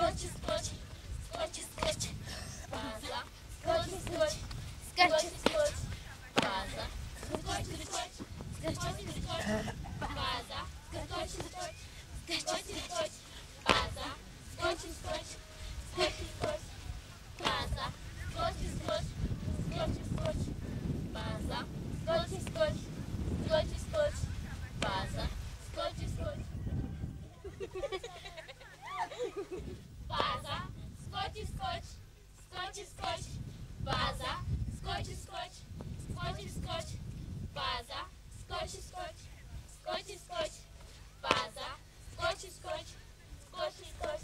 Скачет, скачет, скачет, скачет. База, скотч и скотч, скотч и скотч. База, скотч и скотч, скотч и скотч. База, скотч и скотч, скотч и скотч. База, скотч и скотч, скотч и скотч.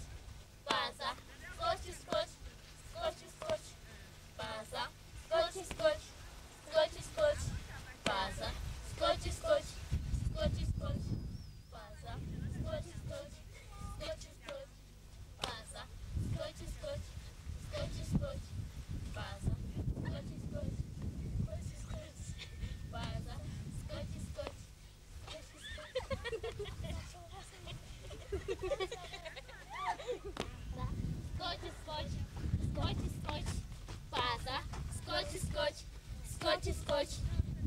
скотч,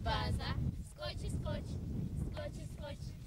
база, скотч и скотч, скотч и скотч.